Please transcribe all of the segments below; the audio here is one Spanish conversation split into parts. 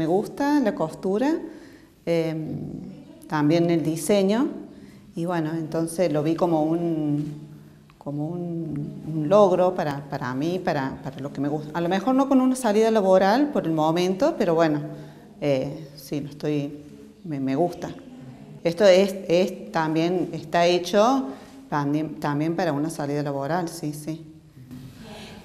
Me gusta la costura, em, también el diseño y bueno, entonces lo vi como un, como un, logro para, para mí, para, para, lo que me gusta. A lo mejor no con una salida laboral por el momento, pero bueno, eh, sí, lo estoy, me, gusta. Esto es, es, también está hecho también, también para una salida laboral, sí, sí.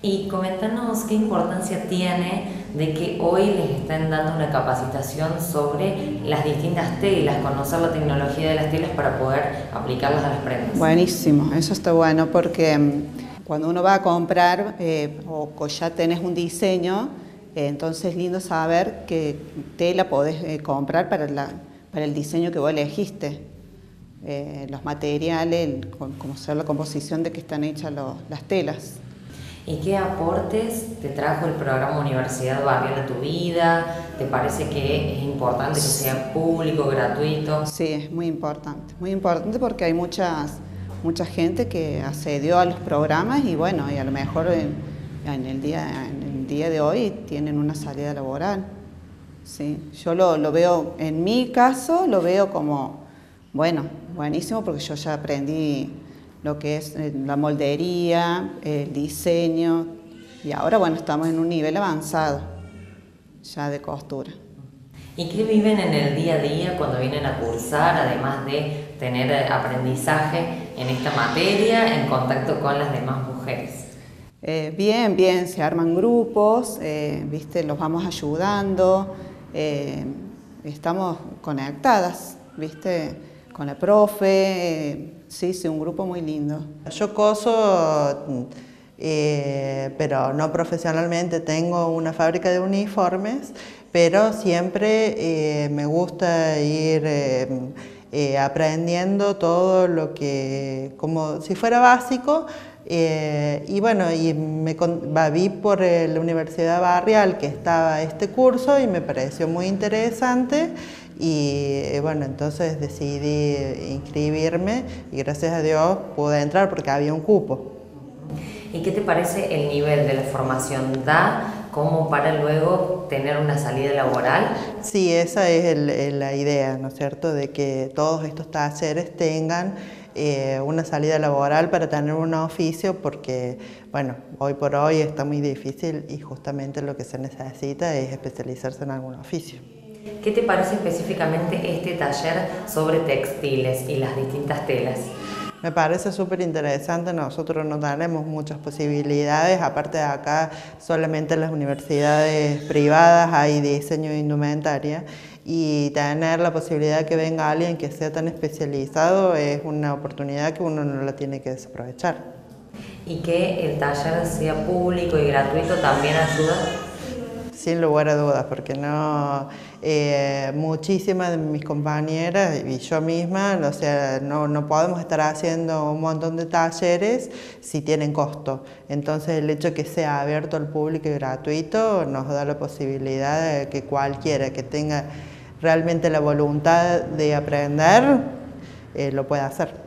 Y coméntanos qué importancia tiene de que hoy les estén dando una capacitación sobre las distintas telas, conocer la tecnología de las telas para poder aplicarlas a las prendas. Buenísimo, eso está bueno porque mm, cuando uno va a comprar eh, o, ya tenés un diseño, eh, entonces es lindo saber qué tela podés eh, comprar para, la, para el diseño que vos elegiste. los materiales, cómo sea la composición de que están hechas las telas. ¿Y qué aportes te trajo el programa Universidad Barrial a tu vida? ¿Te parece que es importante que sea público, gratuito? Sí, es muy importante. Muy importante porque hay muchas, mucha gente que accedió a los programas y bueno, y a lo mejor en, el, día, en el día de hoy tienen una salida laboral. Sí, yo lo, lo veo, en mi caso, lo veo como, bueno, buenísimo porque yo ya aprendí lo que es eh, la moldería, el diseño, y ahora bueno, estamos en un nivel avanzado ya de costura. ¿Y qué viven en el día a día cuando vienen a cursar, además de tener eh, aprendizaje en esta materia, en contacto con las demás mujeres? Eh, bien, bien, se arman grupos, ¿viste? los vamos ayudando, estamos conectadas, ¿viste? Con la profe, Sí, sí, un grupo muy lindo. Yo coso, eh, pero no profesionalmente, tengo una fábrica de uniformes, pero siempre eh, me gusta ir eh, aprendiendo todo lo que, como si fuera básico, y bueno, y me vi por la Universidad Barrial que estaba este curso y me pareció muy interesante y eh, bueno, entonces decidí inscribirme y gracias a Dios pude entrar porque había un cupo. ¿Y qué te parece el nivel de la formación? ¿Da como para luego tener una salida laboral? Sí, esa es la idea, ¿no es cierto? De que todos estos talleres tengan eh, una salida laboral para tener un oficio porque, bueno, hoy por hoy está muy difícil y justamente lo que se necesita es especializarse en algún oficio. ¿Qué te parece específicamente este taller sobre textiles y las distintas telas? Me parece súper interesante, nosotros no tenemos muchas posibilidades, aparte de acá solamente en las universidades privadas hay diseño de indumentaria y tener la posibilidad de que venga alguien que sea tan especializado es una oportunidad que uno no la tiene que desaprovechar. ¿Y que el taller sea público y gratuito también ayuda? Sin lugar a dudas, porque no, eh, muchísimas de mis compañeras y yo misma, o sea, no, no, podemos estar haciendo un montón de talleres si tienen costo. Entonces el hecho de que sea abierto al público y gratuito nos da la posibilidad de que cualquiera que tenga realmente la voluntad de aprender eh, lo pueda hacer.